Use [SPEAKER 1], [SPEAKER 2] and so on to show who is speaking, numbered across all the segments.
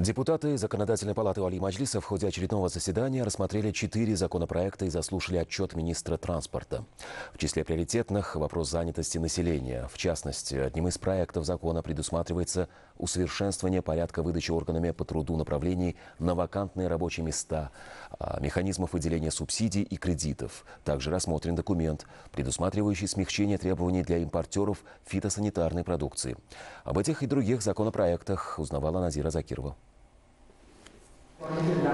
[SPEAKER 1] Депутаты Законодательной палаты Али Маджлиса в ходе очередного заседания рассмотрели четыре законопроекта и заслушали отчет министра транспорта. В числе приоритетных – вопрос занятости населения. В частности, одним из проектов закона предусматривается усовершенствование порядка выдачи органами по труду направлений на вакантные рабочие места, а, механизмов выделения субсидий и кредитов. Также рассмотрен документ, предусматривающий смягчение требований для импортеров фитосанитарной продукции. Об этих и других законопроектах узнавала Назира Закирова.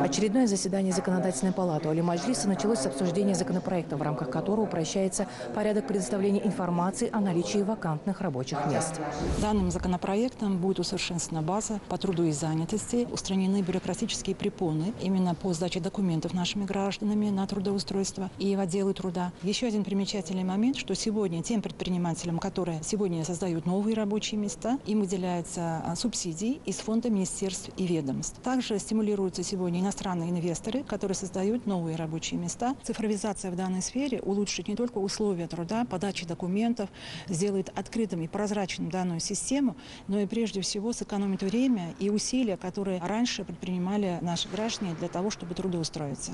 [SPEAKER 2] Очередное заседание Законодательной палаты Али Маджлиса началось с обсуждения законопроекта, в рамках которого упрощается порядок предоставления информации о наличии вакантных рабочих мест.
[SPEAKER 3] Данным законопроектом будет усовершенствована база по труду и занятости, устранены бюрократические препоны именно по сдаче документов нашими гражданами на трудоустройство и в отделы труда. Еще один примечательный момент, что сегодня тем предпринимателям, которые сегодня создают новые рабочие места, им выделяются а, субсидии из фонда министерств и ведомств. Также стимулируются сегодня иностранные инвесторы, которые создают новые рабочие места. Цифровизация в данной сфере улучшит не только условия труда, подачи документов, сделает открытым и прозрачным данную систему, но и прежде всего сэкономит время и усилия, которые раньше предпринимали наши граждане для того, чтобы трудоустроиться.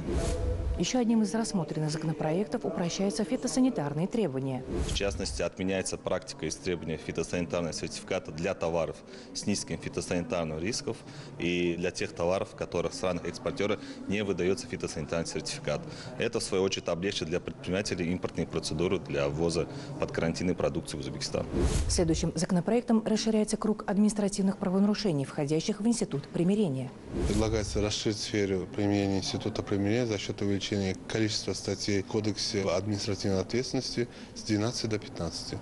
[SPEAKER 2] Еще одним из рассмотренных законопроектов упрощаются фитосанитарные требования.
[SPEAKER 4] В частности, отменяется практика истребования фитосанитарного сертификата для товаров с низким фитосанитарным риском и для тех товаров, которых странах экспортера не выдается фитосанитарный сертификат. Это, в свою очередь, облегчит для предпринимателей импортные процедуры для ввоза под карантинной продукции в Узбекистан.
[SPEAKER 2] Следующим законопроектом расширяется круг административных правонарушений, входящих в институт примирения.
[SPEAKER 5] Предлагается расширить сферу применения института примирения за счет увеличения количества статей в Кодексе административной ответственности с 12 до 15.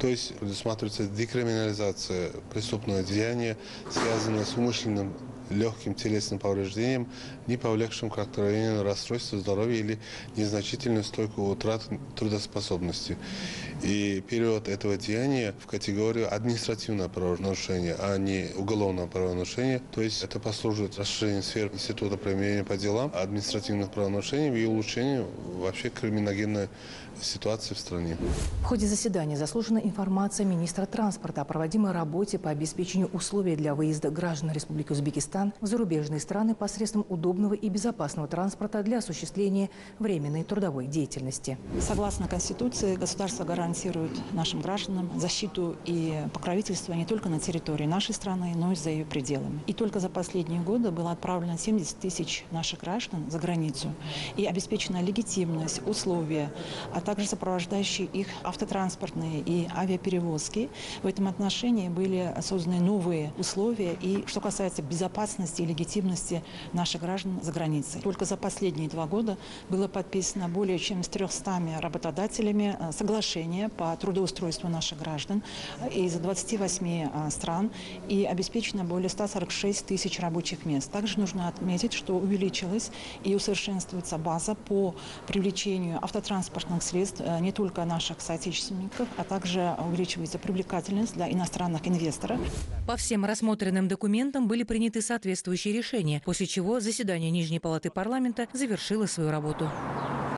[SPEAKER 5] То есть предусматривается декриминализация преступного деяния, связанного с умышленным легким телесным повреждением, не повлекшим к откровению расстройства здоровья или незначительную стойкую утрату трудоспособности. И период этого деяния в категорию административного правонарушения, а не уголовного правонарушения. То есть это послужит расширению сфер института применения по делам административных правонарушений и улучшению вообще криминогенной ситуации в стране.
[SPEAKER 2] В ходе заседания заслужена информация министра транспорта о проводимой работе по обеспечению условий для выезда граждан Республики Узбекистан в зарубежные страны посредством удобного и безопасного транспорта для осуществления временной трудовой деятельности.
[SPEAKER 3] Согласно Конституции, государство гарантирует нашим гражданам защиту и покровительство не только на территории нашей страны, но и за ее пределами. И только за последние годы было отправлено 70 тысяч наших граждан за границу. И обеспечена легитимность, условия, а также сопровождающие их автотранспортные и авиаперевозки. В этом отношении были созданы новые условия. И что касается безопасности и легитимности наших граждан за границей. Только за последние два года было подписано более чем с 300 работодателями э, соглашение по трудоустройству наших граждан из 28 э, стран и обеспечено более 146 тысяч рабочих мест. Также нужно отметить, что увеличилась и усовершенствуется база по привлечению автотранспортных средств э, не только наших соотечественников, а также увеличивается привлекательность для иностранных инвесторов.
[SPEAKER 2] По всем рассмотренным документам были приняты соответствующие решения, после чего заседание Нижней палаты парламента завершило свою работу.